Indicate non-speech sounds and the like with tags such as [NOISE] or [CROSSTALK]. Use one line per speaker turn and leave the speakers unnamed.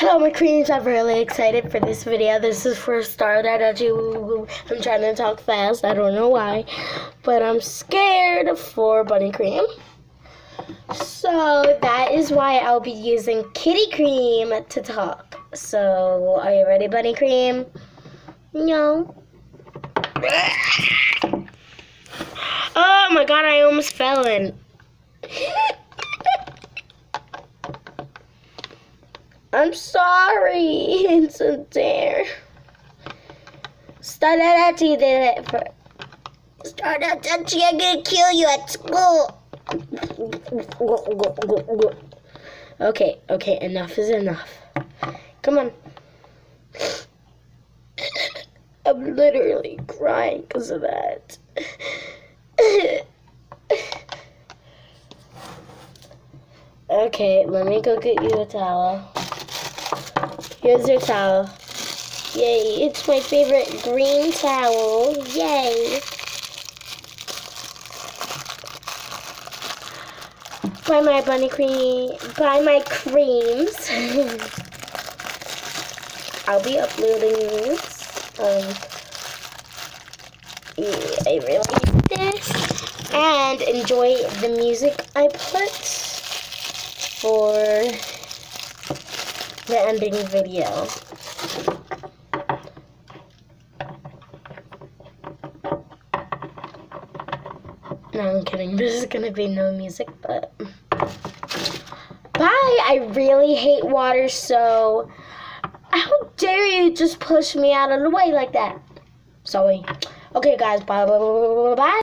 Hello, my creams. I'm really excited for this video. This is for Star Daddy. I'm trying to talk fast. I don't know why, but I'm scared for Bunny Cream. So that is why I'll be using Kitty Cream to talk. So are you ready, Bunny Cream? No. Ah! Oh my god, I almost fell in. [LAUGHS] I'm sorry. It's a dare. Staradachi did it for. Staradachi, I'm gonna kill you at school. Okay, okay, enough is enough. Come on. I'm literally crying because of that. okay, let me go get you a towel. Here's your towel. Yay, it's my favorite green towel. Yay. Buy my bunny cream, buy my creams. [LAUGHS] I'll be uploading these. Um, yeah, I really like this. And enjoy the music I put for the ending video. No, I'm kidding. [LAUGHS] This is gonna be no music, but bye. I really hate water, so how dare you just push me out of the way like that? Sorry. Okay, guys. Bye. Bye. Bye. Bye. bye.